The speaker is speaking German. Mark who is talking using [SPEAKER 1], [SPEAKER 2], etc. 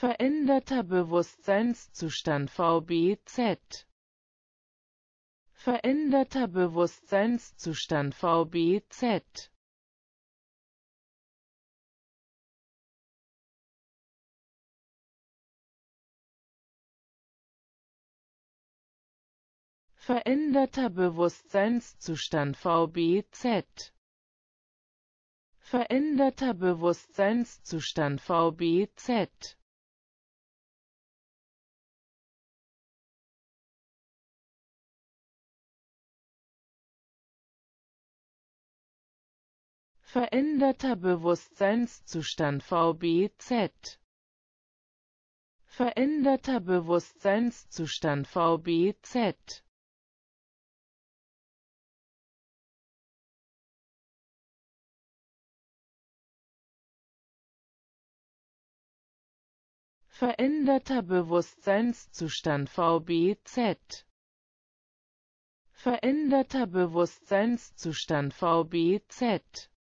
[SPEAKER 1] veränderter Bewusstseinszustand VBZ veränderter Bewusstseinszustand VBZ veränderter Bewusstseinszustand VBZ veränderter Bewusstseinszustand VBZ veränderter Bewusstseinszustand VBZ veränderter Bewusstseinszustand VBZ veränderter Bewusstseinszustand VBZ veränderter Bewusstseinszustand VBZ